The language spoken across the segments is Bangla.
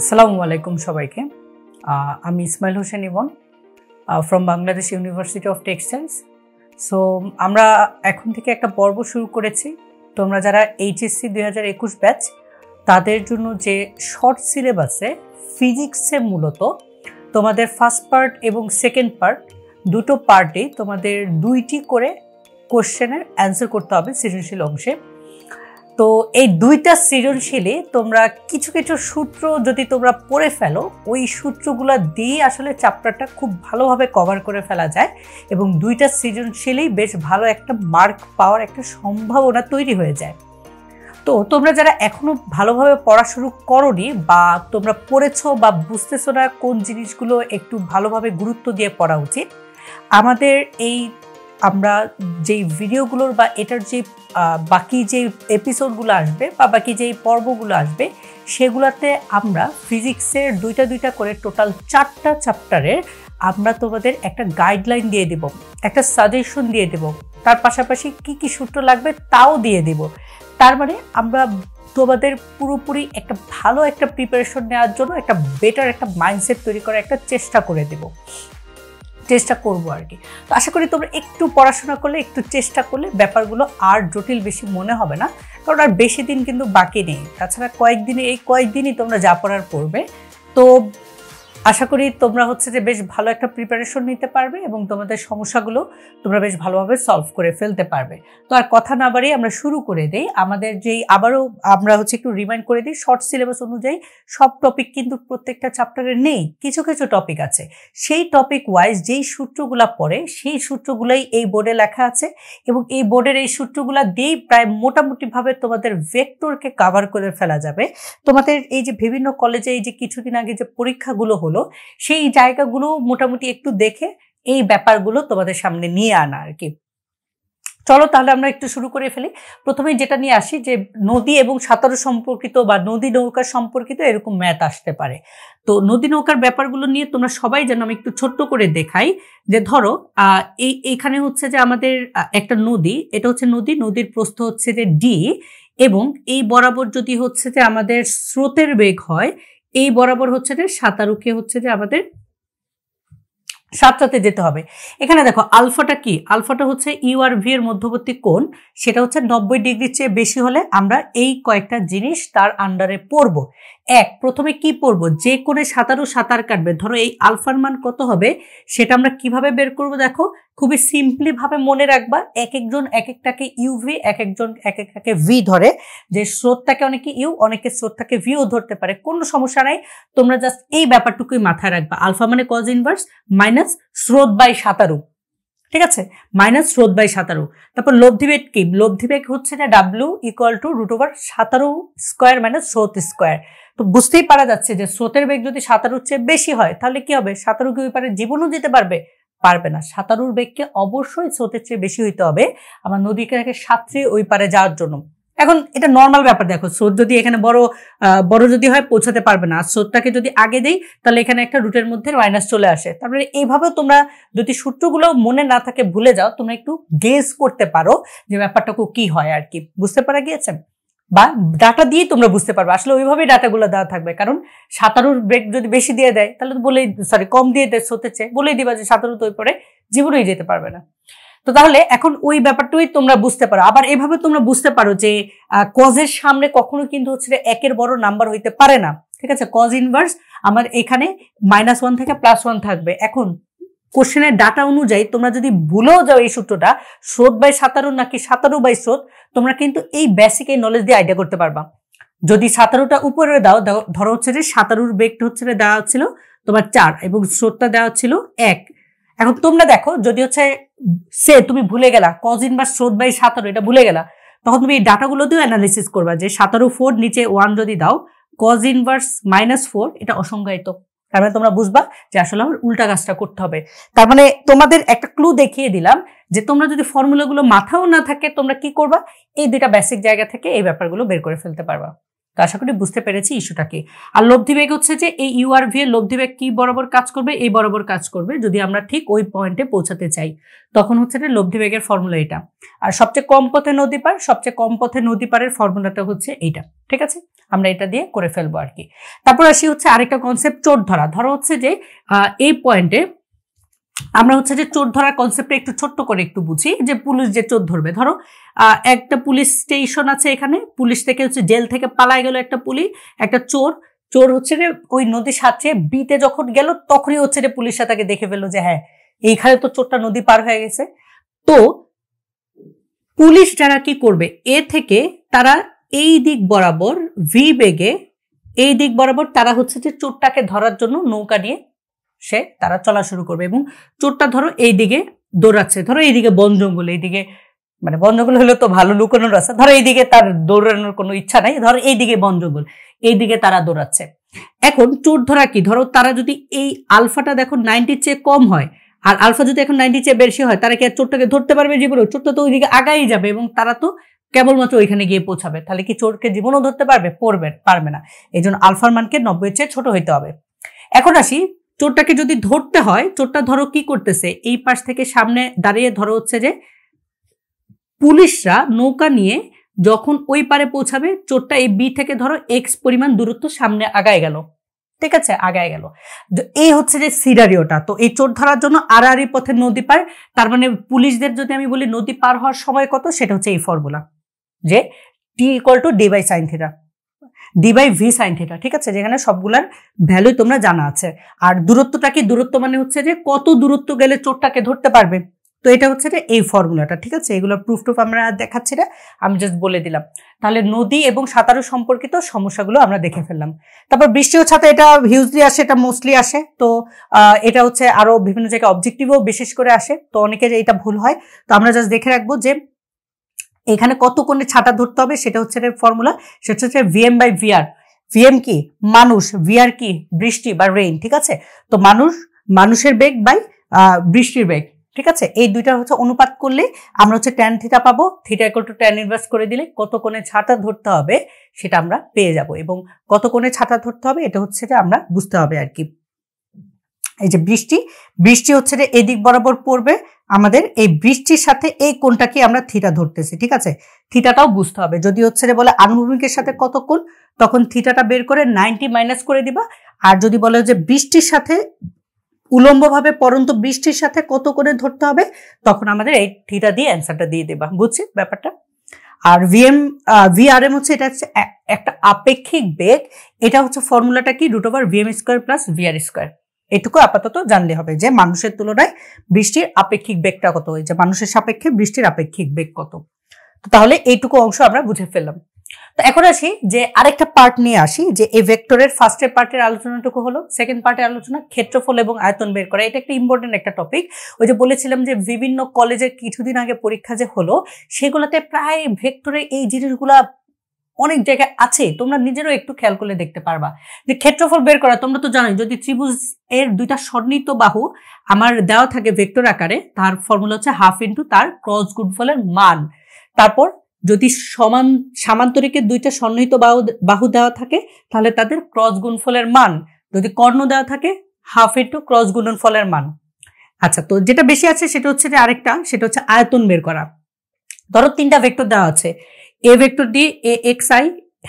আসসালামু আলাইকুম সবাইকে। আমি Ismail Hossain Ibn from Bangladesh university of textiles so আমরা এখন থেকে একটা পর্ব শুরু করেছি। তোমরা যারা এইচএসসি দুই হাজার একুশ ব্যাচ তাদের জন্য যে শর্ট সিলেবাসে ফিজিক্সে মূলত তোমাদের ফার্স্ট পার্ট এবং সেকেন্ড পার্ট দুটো পার্টে তোমাদের দুইটি করে কোশ্চেনের অ্যান্সার করতে হবে সৃজনশীল অংশে। তো এই দুইটা সৃজনশীলে তোমরা কিছু কিছু সূত্র যদি তোমরা পড়ে ফেলো, ওই সূত্রগুলো দিয়ে আসলে চ্যাপ্টারটা খুব ভালোভাবে কভার করে ফেলা যায় এবং দুইটা সৃজনশীলেই বেশ ভালো একটা মার্ক পাওয়ার একটা সম্ভাবনা তৈরি হয়ে যায়। তো তোমরা যারা এখনও ভালোভাবে পড়া শুরু করনি বা তোমরা পড়েছো বা বুঝতেছো না কোন জিনিসগুলো একটু ভালোভাবে গুরুত্ব দিয়ে পড়া উচিত, আমাদের এই আমরা যেই ভিডিওগুলোর বা এটার যে বাকি যে এপিসোডগুলো আসবে বা বাকি যেই পর্বগুলো আসবে, সেগুলাতে আমরা ফিজিক্সের দুইটা দুইটা করে টোটাল চারটা চ্যাপ্টারের আমরা তোমাদের একটা গাইডলাইন দিয়ে দেব, একটা সাজেশন দিয়ে দেব। তার পাশাপাশি কি কি সূত্র লাগবে তাও দিয়ে দেব। তার মানে আমরা তোমাদের পুরোপুরি একটা ভালো একটা প্রিপারেশন নেওয়ার জন্য একটা বেটার একটা মাইন্ডসেট তৈরি করার একটা চেষ্টা করে দেব। চেষ্টা করব আর কি। তো আশা করি তোমরা একটু পড়াশোনা করলে, একটু চেষ্টা করলে ব্যাপারগুলো আর জটিল বেশি মনে হবে না। কারণ আর বেশি দিন কিন্তু বাকি নেই। তাছাড়া কয়েকদিনে, এই কয়েকদিনই তোমরা যা পড়ার পড়বে। তো আশা করি তোমরা হচ্ছে যে বেশ ভালো একটা প্রিপারেশন নিতে পারবে এবং তোমাদের সমস্যাগুলো তোমরা বেশ ভালোভাবে সলভ করে ফেলতে পারবে। তো আর কথা না বাড়িয়ে আমরা শুরু করে দেই। আমাদের যেই আবারও আমরা হচ্ছে একটু রিমাইন্ড করে দিই শর্ট সিলেবাস অনুযায়ী সব টপিক কিন্তু প্রত্যেকটা চ্যাপ্টারে নেই, কিছু কিছু টপিক আছে। সেই টপিক ওয়াইজ যেই সূত্রগুলা পড়ে, সেই সূত্রগুলোই এই বোর্ডে লেখা আছে এবং এই বোর্ডের এই সূত্রগুলা দিয়েই প্রায় মোটামুটিভাবে তোমাদের ভেক্টরকে কাভার করে ফেলা যাবে। তোমাদের এই যে বিভিন্ন কলেজে এই যে কিছুদিন আগে যে পরীক্ষাগুলো হলো সেই জায়গাগুলো মোটামুটি একটু দেখে এই ব্যাপারগুলো তোমাদের সামনে নিয়ে আনা আর কি। চলো তাহলে আমরা একটু শুরু করে ফেলি। প্রথমে যেটা নিয়ে আসি যে, নদী এবং সাঁতারু সম্পর্কিত বা নদী নৌকা সম্পর্কিত এরকম ম্যাথ আসতে পারে। তো নদী নৌকার ব্যাপারগুলো নিয়ে তোমরা সবাই যেন আমি একটু ছোট্ট করে দেখাই। যে ধরো এই, এইখানে হচ্ছে যে আমাদের একটা নদী, এটা হচ্ছে নদী, নদীর প্রস্থ হচ্ছে যে ডি এবং এই বরাবর যদি হচ্ছে যে আমাদের স্রোতের বেগ হয় এই বরাবর হচ্ছে যে সাঁতারুকে হচ্ছে যে আমাদের সাতটাতে যেতে হবে। এখানে দেখো, আলফাটা কি? আলফাটা হচ্ছে ইউ আর ভি এর মধ্যবর্তী কোণ। সেটা হচ্ছে নব্বই ডিগ্রির চেয়ে বেশি হলে আমরা এই কয়েকটা জিনিস তার আন্ডারে পড়ব এক, প্রথমে কি পড়ব যে কোণে সাঁতারু সাঁতার কাটবে, ধরো এই আলফার মান কত হবে, সেটা আমরা কীভাবে বের করব দেখো? খুবই সিম্পলি ভাবে মনে রাখবা এক একজন এক একটাকে ইউভি এক একজন এক একটাকে ভি ধরে, যে স্রোতটাকে অনেকে ইউ অনেকে স্রোতটাকে ভিও ধরতে পারে। কোনো সমস্যা নাই, তোমরা জাস্ট এই ব্যাপারটুকুই মাথায় রাখবা। আলফা মানে কজ ইনভার্স মাইনাস স্রোত বাই সাঁতারু। ঠিক আছে? মাইনাস স্রোত বাই সাঁতারু। তারপর লব্ধিবেগ কি? লব্ধিবেগ হচ্ছে যে W equal to root over সাঁতারু স্কোয়ার মাইনাস স্রোত স্কোয়ার তো বুঝতেই পারা যাচ্ছে যে স্রোতের বেগ যদি সাঁতারুর চেয়ে বেশি হয়, তাহলে কি হবে? সাঁতারু কি ওই পারে জীবনও যেতে পারবে? পারবে না। সাঁতারুর বেগকে অবশ্যই স্রোতের চেয়ে বেশি হইতে হবে আমার নদীকে সাঁতরে ওই পারে যাওয়ার জন্য। এখন এটা নর্মাল ব্যাপার দেখো, স্রোত যদি এখানে বড় বড় যদি হয় পৌঁছাতে পারবে না। স্রোতটাকে যদি আগে দেই, তাহলে এখানে একটা রুটের মধ্যে মাইনাস চলে আসে। তারপরে এইভাবেও তোমরা যদি সূত্রগুলো মনে না থাকে ভুলে যাও, তোমরা একটু গেস করতে পারো যে ব্যাপারটাকে কি হয় আর কি। বুঝতে পারা গিয়েছে বা ডাটা দিয়ে তোমরা বুঝতে পারবে। আসলে ওইভাবেই ডাটাগুলো দেওয়া থাকবে। কারণ সাঁতারুর ব্রেক যদি বেশি দিয়ে দেয়, তাহলে তো বলেই সরি কম দিয়ে দেয় সতেছে। বলেই দিবা যে সাঁতারু তো পরে জীবনেই যেতে পারবে না। তো তাহলে এখন ওই ব্যাপারটাই তোমরা বুঝতে পারো। আবার এভাবে তোমরা বুঝতে পারো যে কজের সামনে কখনো কিন্তু হচ্ছে একের বড় নাম্বার হইতে পারে না। ঠিক আছে? কজ ইনভার্স আমার এখানে মাইনাস ওয়ান থেকে প্লাস ওয়ান থাকবে। এখন কোশ্চেনের ডাটা অনুযায়ী তোমরা যদি ভুলেও যাও এই সূত্রটা, স্রোত বাই সাঁতারু নাকি সাঁতারু বাই স্রোত তোমরা কিন্তু এই বেসিক এই নলেজ দিয়ে আইডিয়া করতে পারবা। যদি সাঁতারুটা উপরে দাও ধরো হচ্ছে যে সাঁতারুর বেগটা হচ্ছে দেওয়া হচ্ছিল তোমার চার এবং স্রোতটা দেওয়া হচ্ছিল এক। এখন তোমরা দেখো, যদি হচ্ছে সে তুমি ভুলে গেলা কজিন বা স্রোত বাই সাঁতারু, এটা ভুলে গেলা, তখন তুমি এই ডাটাগুলো দিয়েও অ্যানালিসিস করবা যে সাঁতারু ফোর নিচে ওয়ান যদি দাও কজ ইনভার্স মাইনাস ফোর এটা অসংজ্ঞায়িত। তার মানে তোমরা বুঝবা যে আসলে আমার উল্টা কাজটা করতে হবে। তার মানে তোমাদের একটা ক্লু দেখিয়ে দিলাম যে তোমরা যদি ফর্মুলাগুলো মাথাও না থাকে, তোমরা কি করবা? এই দুইটা বেসিক জায়গা থেকে এই ব্যাপারগুলো বের করে ফেলতে পারবা। তো আশা করি বুঝতে পেরেছি ইস্যুটাকে আর লব্ধিবেগ হচ্ছে যে এই ইউআরভি এর লব্ধিবেগ কি বরাবর কাজ করবে? এই বরাবর কাজ করবে। যদি আমরা ঠিক ওই পয়েন্টে পৌঁছাতে চাই, তখন হচ্ছে যে লব্ধিবেগের ফর্মুলা এটা। আর সবচেয়ে কম পথে নদী পার, সবচেয়ে কম পথে নদী পারের ফর্মুলাটা হচ্ছে এইটা। ঠিক আছে? আমরা এটা দিয়ে করে ফেলব আর কি তারপর আসি হচ্ছে আরেকটা কনসেপ্ট চোট ধরা। ধরো হচ্ছে যে এই পয়েন্টে আমরা হচ্ছে যে চোর ধরার কনসেপ্টটা একটু ছোট্ট করে একটু বুঝি। যে পুলিশ যে চোর ধরবে, ধরো একটা পুলিশ স্টেশন আছে এখানে। পুলিশ থেকে হচ্ছে জেল থেকে পালায় গেল একটা পুলিশ একটা চোর। চোর হচ্ছে যে ওই নদী সাথে বিতে যখন গেল, তখনই হচ্ছে যে পুলিশরা তাকে দেখে ফেলল যে হ্যাঁ এইখানে তো চোরটা নদী পার হয়ে গেছে। তো, পুলিশ যারা কি করবে, এ থেকে তারা এই দিক বরাবর ভি বেগে এই দিক বরাবর তারা হচ্ছে যে চোরটাকে ধরার জন্য নৌকা নিয়ে সে তারা চলা শুরু করবে এবং চোরটা ধরো এই দিকে দৌড়াচ্ছে। ধরো এইদিকে বন জঙ্গল এইদিকে মানে বন জঙ্গল হলে তো ভালো, লুকানোর রাস্তা। ধরো এইদিকে তার দৌড়ানোর কোনো ইচ্ছা নাই, ধরো এইদিকে বন জঙ্গল এইদিকে তারা দৌড়াচ্ছে। এখন চোর ধরা কি? ধরো তারা যদি এই আলফাটা দেখো নাইনটির চেয়ে কম হয়, আর আলফা যদি এখন নাইনটির চেয়ে বেশি হয়, তারা কি আর চোরটাকে ধরতে পারবে জীবনে চোরটা তো ওইদিকে আগাই যাবে এবং তারা তো কেবলমাত্র ওইখানে গিয়ে পৌঁছাবে। তাহলে কি চোরকে জীবনও ধরতে পারবে? পড়বে, পারবে না। এই জন্য আলফার মানকে নব্বই চেয়ে ছোট হইতে হবে। এখন আসি, চোরটাকে যদি ধরতে হয়, চোরটা ধরো কি করতেছে? এই পাশ থেকে সামনে দাঁড়িয়ে ধরো হচ্ছে যে, পুলিশরা নৌকা নিয়ে যখন ওই পারে পৌঁছাবে, চোরটা এই বি থেকে ধরো এক্স পরিমাণ দূরত্ব সামনে আগায় গেল। ঠিক আছে? আগায় গেল। এই হচ্ছে যে সিনারিওটা। তো এই চোর ধরার জন্য আড়াআড়ি পথে নদী পার, তার মানে পুলিশদের যদি আমি বলি নদী পার হওয়ার সময় কত? সেটা হচ্ছে এই ফর্মুলা যে T equal to d by sine theta d by v sine theta ঠিক আছে? যেখানে সবগুলার ভ্যালু তোমরা জানা আছে। আর দূরত্বটা কি? দূরত্ব মানে হচ্ছে যে কত দূরত্ব গেলে চোরটাকে ধরতে পারবে। তো এটা হচ্ছে যে এই ফর্মুলাটা ঠিক আছে? এগুলো প্রুফ টুফ আমরা দেখাচ্ছি না, আমি জাস্ট বলে দিলাম। তাহলে নদী এবং সাঁতারু সম্পর্কিত সমস্যাগুলো আমরা দেখে ফেললাম। তারপর বৃষ্টি ও ছাতা, এটা হিউজলি আসে, এটা মোস্টলি আসে। তো এটা হচ্ছে আরও বিভিন্ন জায়গায় অবজেক্টিভও বিশেষ করে আসে। তো অনেকের এটা ভুল হয়। তো আমরা জাস্ট দেখে রাখব যে এখানে কত কোণে ছাতা ধরতে হবে সেটা হচ্ছে ফর্মুলা সেটা হচ্ছে ভিএম বাই ভিআর ভিএম কি? মানুষ। ভিআর কি? বৃষ্টি বা রেইন ঠিক আছে? তো মানুষ, মানুষের বেগ বাই বৃষ্টির বেগ, ঠিক আছে? এই দুইটা হচ্ছে অনুপাত করলে আমরা হচ্ছে ট্যান থিটা পাবো। Theta equal to tan inverse করে দিলে কত কোণে ছাতা ধরতে হবে সেটা আমরা পেয়ে যাব এবং কত কোণে ছাতা ধরতে হবে এটা হচ্ছে যে আমরা বুঝতে হবে আর কি। এই যে বৃষ্টি বৃষ্টি হচ্ছে যে এদিক বরাবর পড়বে আমাদের এই বৃষ্টির সাথে এই কোণটাকে আমরা থিটা ধরতেছি, ঠিক আছে? থিটাটাও বুঝতে হবে। যদি হচ্ছে যে বলে আনুভূমিকের সাথে কত কোণ, তখন থিটাটা বের করে নাইনটি মাইনাস করে দিবা। আর যদি বলে যে বৃষ্টির সাথে, উলম্বভাবে পরন্ত বৃষ্টির সাথে কত করে ধরতে হবে, তখন আমাদের এই থিটা দিয়ে অ্যান্সারটা দিয়ে দেবা। বুঝছি ব্যাপারটা? আর ভিএম ভিআরএম হচ্ছে এটা হচ্ছে একটা আপেক্ষিক বেগ। এটা হচ্ছে ফর্মুলাটা কি? Root over VM square plus VR square এটুকু আপাতত জানলে হবে যে মানুষের তুলনায় বৃষ্টির আপেক্ষিক বেগটা কত? যে মানুষের সাপেক্ষে বৃষ্টির আপেক্ষিক বেগ কত? তো তাহলে এইটুকু অংশ আমরা বুঝে ফেললাম। তো এখন আসি যে আরেকটা পার্ট নিয়ে আসি, যে এই ভেক্টরের ফার্স্টের পার্টের আলোচনাটুকু হলো সেকেন্ড পার্টের আলোচনা ক্ষেত্রফল এবং আয়তন বের করা। এটা একটা ইম্পর্টেন্ট একটা টপিক ওই যে বলেছিলাম যে বিভিন্ন কলেজের কিছুদিন আগে পরীক্ষা যে হলো, সেগুলোতে প্রায় ভেক্টরে এই জিনিসগুলা অনেক জায়গায় আছে, তোমরা নিজেরও একটু খেয়াল করলে দেখতে পারবা। যে ক্ষেত্রফল বের করা, তোমরা তো জানোই, যদি ত্রিভুজ এর দুইটা সন্নিহিত বাহু আমার দেওয়া থাকে ভেক্টর আকারে, তার ফর্মুলা হচ্ছে হাফ ইন্টু তার ক্রস গুণফলের মান। তারপর যদি সমান সামান্তরিকের দুইটা সন্নিহিত বাহু বাহু দেওয়া থাকে, তাহলে তাদের ক্রস গুণফলের মান। যদি কর্ণ দেওয়া থাকে, হাফ ইন্টু ক্রস গুণনফলের মান। আচ্ছা তো যেটা বেশি আছে সেটা হচ্ছে যে আরেকটা, সেটা হচ্ছে আয়তন বের করা। ধরো তিনটা ভেক্টর দেওয়া আছে। এ ভেক্টর দিয়ে A X I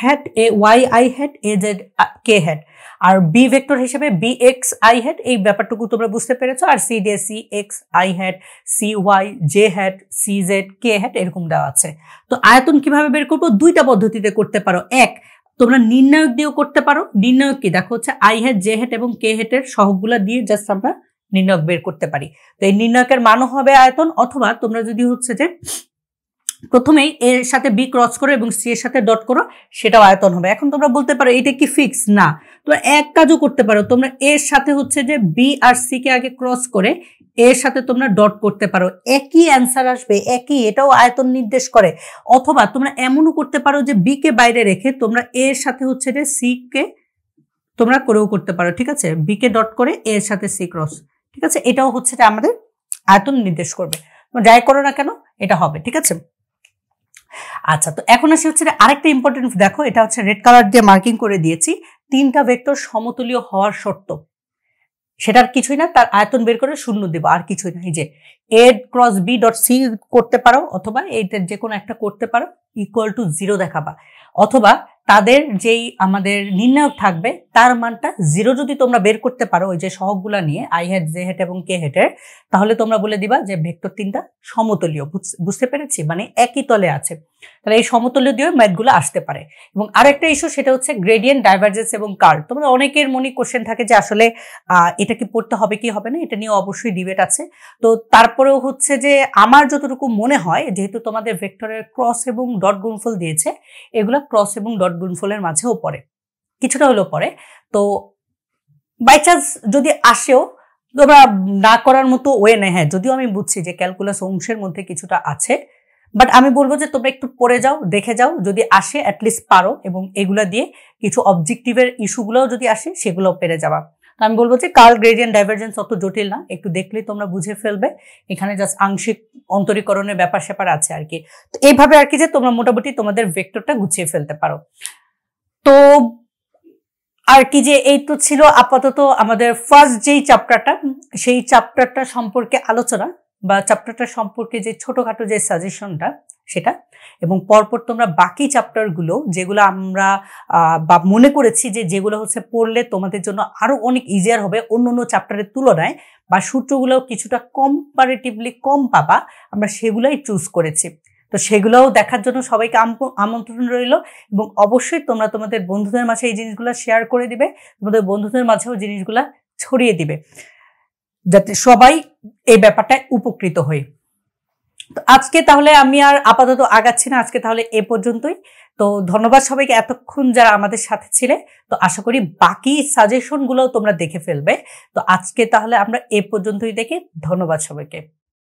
hat A Y I hat A Z K hat R B vector হিসেবে বি এক্স আই হ্যাট এই ব্যাপারটুকু তোমরা বুঝতে পেরেছ। আর C day C X I hat C Y J hat C Z K hat এরকম দেওয়া আছে। তো আয়তন কীভাবে বের করব? দুইটা পদ্ধতিতে করতে পারো। এক, তোমরা নির্ণায়ক দিয়েও করতে পারো। নির্ণায়ক কি? দেখো হচ্ছে আই হ্যাট জে হ্যাট এবং কে হ্যাটের সহগুলা দিয়ে জাস্ট আমরা নির্ণায়ক বের করতে পারি। তো এই নির্ণায়কের মানও হবে আয়তন, অথবা তোমরা যদি হচ্ছে যে প্রথমেই এর সাথে বি ক্রস করো এবং সি এর সাথে ডট করো, সেটাও আয়তন হবে। এখন তোমরা বলতে পারো এটা কি ফিক্স না। তোমরা এক কাজও করতে পারো। তোমরা এর সাথে হচ্ছে যে বি আর সি কে আগে ক্রস করে এর সাথে তোমরা ডট করতে পারো। একই অ্যান্সার আসবে, একই, এটাও আয়তন নির্দেশ করে। অথবা তোমরা এমনও করতে পারো যে বি কে বাইরে রেখে তোমরা এর সাথে হচ্ছে যে সি কে তোমরা করেও করতে পারো, ঠিক আছে? বি কে ডট করে এর সাথে সি ক্রস ঠিক আছে? এটাও হচ্ছে যে আমাদের আয়তন নির্দেশ করবে। যাই করো না কেন, এটা হবে, ঠিক আছে? আচ্ছা তো এখন আসি হচ্ছে আরেকটা ইম্পর্টেন্ট দেখো, এটা হচ্ছে রেড কালার দিয়ে মার্কিং করে দিয়েছি। তিনটা ভেক্টর সমতুলীয় হওয়ার শর্ত। সেটার কিছুই না, তার আয়তন বের করে শূন্য দেবো, আর কিছুই না। এই যে A cross B dot C করতে পারো, অথবা এইটার যে কোনো একটা করতে পারো ইকুয়াল টু জিরো দেখাবা। অথবা তাদের যেই আমাদের নির্ণায়ক থাকবে, তার মানটা জিরো যদি তোমরা বের করতে পারো ওই যে সহগগুলা নিয়ে আই হেড জে হেড এবং কে হেডের তাহলে তোমরা বলে দিবা যে ভেক্টর তিনটা সমতলীয় বুঝতে পেরেছি? মানে একই তলে আছে। তাহলে এই সমতুল্য দিয়ে ম্যাথগুলো আসতে পারে। এবং আরেকটা ইস্যু সেটা হচ্ছে গ্রেডিয়েন্ট ডাইভার্জেন্স এবং কার্ল তোমরা অনেকের মনে কোশ্চেন থাকে যে আসলে এটা কি পড়তে হবে, কি হবে না? এটা নিয়ে অবশ্যই ডিবেট আছে। তো তারপরেও হচ্ছে যে আমার যতটুকু মনে হয়, যেহেতু তোমাদের ভেক্টরের ক্রস এবং ডট গুণফল দিয়েছে, এগুলো ক্রস এবং ডট গুণফলের মাঝেও পড়ে। কিছুটা হলেও পড়ে। তো বাই চান্স যদি আসেও, তোমরা না করার মতো ওয়ে নেই। হ্যাঁ যদিও আমি বুঝছি যে ক্যালকুলাস অংশের মধ্যে কিছুটা আছে বাট আমি বলব যে তোমরা একটু পড়ে যাও, দেখে যাও, যদি আসে অ্যাটলিস্ট পারো এবং এগুলা দিয়ে কিছু অবজেক্টিভের ইস্যুগুলোও যদি আসে, সেগুলোও পেরে যাবা। তো আমি বলব যে কার্ল গ্রেডিয়েন্ট ডাইভার্জেন্স অত জটিল না, একটু দেখলেই তোমরা বুঝে ফেলবে। এখানে জাস্ট আংশিক অন্তরীকরণের ব্যাপার স্যাপার আছে আর কি। তো এইভাবে আর কি যে তোমরা মোটামুটি তোমাদের ভেক্টরটা গুছিয়ে ফেলতে পারো। তো আর কি যে এই তো ছিল আপাতত আমাদের ফার্স্ট যেই চ্যাপ্টারটা সেই চ্যাপ্টারটা সম্পর্কে আলোচনা। বা চ্যাপ্টারটা সম্পর্কে যে ছোটোখাটো যে সাজেশনটা সেটা, এবং পরপর তোমরা বাকি চ্যাপ্টারগুলো যেগুলো আমরা বা মনে করেছি যে যেগুলো হচ্ছে পড়লে তোমাদের জন্য আরও অনেক ইজিয়ার হবে অন্য অন্য চ্যাপ্টারের তুলনায়, বা সূত্রগুলো কিছুটা কম্পারেটিভলি কম পাবা, আমরা সেগুলোই চুজ করেছি। তো সেগুলোও দেখার জন্য সবাইকে আমন্ত্রণ রইল, এবং অবশ্যই তোমরা তোমাদের বন্ধুদের মাঝে এই জিনিসগুলো শেয়ার করে দিবে, তোমাদের বন্ধুদের মাঝেও জিনিসগুলো ছড়িয়ে দিবে। যাতে সবাই এই ব্যাপারটায় উপকৃত হই তো আজকে তাহলে আমি আর আপাতত আগাচ্ছি না, আজকে তাহলে এ পর্যন্তই। তো ধন্যবাদ সবাইকে এতক্ষণ যারা আমাদের সাথে ছিলে। তো আশা করি বাকি সাজেশনগুলো তোমরা দেখে ফেলবে। তো আজকে তাহলে আমরা এ পর্যন্তই দেখি। ধন্যবাদ সবাইকে।